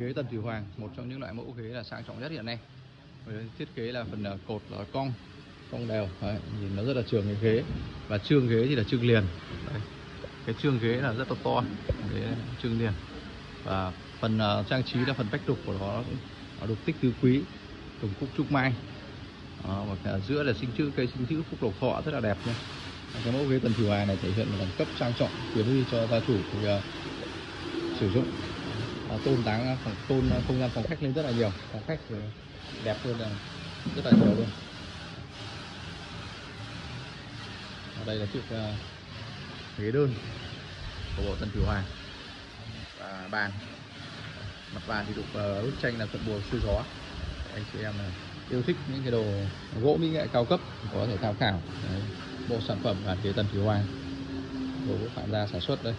ghế Tần Thủy Hoàng một trong những loại mẫu ghế là sang trọng nhất hiện nay. Với thiết kế là phần ờ, cột là cong cong đều Đấy, nhìn nó rất là trường cái ghế. Và trương ghế thì là trương liền Đấy. cái trương ghế là rất là to ghế trương liền. Và phần uh, trang trí là phần bách đục của nó nó đục tích tứ quý đồng cúc trúc mai. Đó, và cả giữa là sinh chữ cây sinh chữ phúc lộc thọ rất là đẹp nhé cái mẫu ghế Tần Thủy Hoàng này thể hiện là đẳng cấp trang trọng quyền huy cho gia chủ thì, uh, sử dụng. Ờ, tôn táng à, tôn à, không gian phòng khách lên rất là nhiều. Phòng khách đẹp hơn là rất là nhiều luôn. Ở đây là chiếc à, ghế đơn của bộ Tân Thủy Hoàng và bàn. Mặt bàn thì được ờ, bức tranh là thuận bùa xuôi gió. Anh chị em yêu thích những cái đồ gỗ mỹ nghệ cao cấp có thể tham khảo. Đấy, bộ sản phẩm bàn ghế Tân Thủy Hoàng. Của Phạm gia sản xuất đây.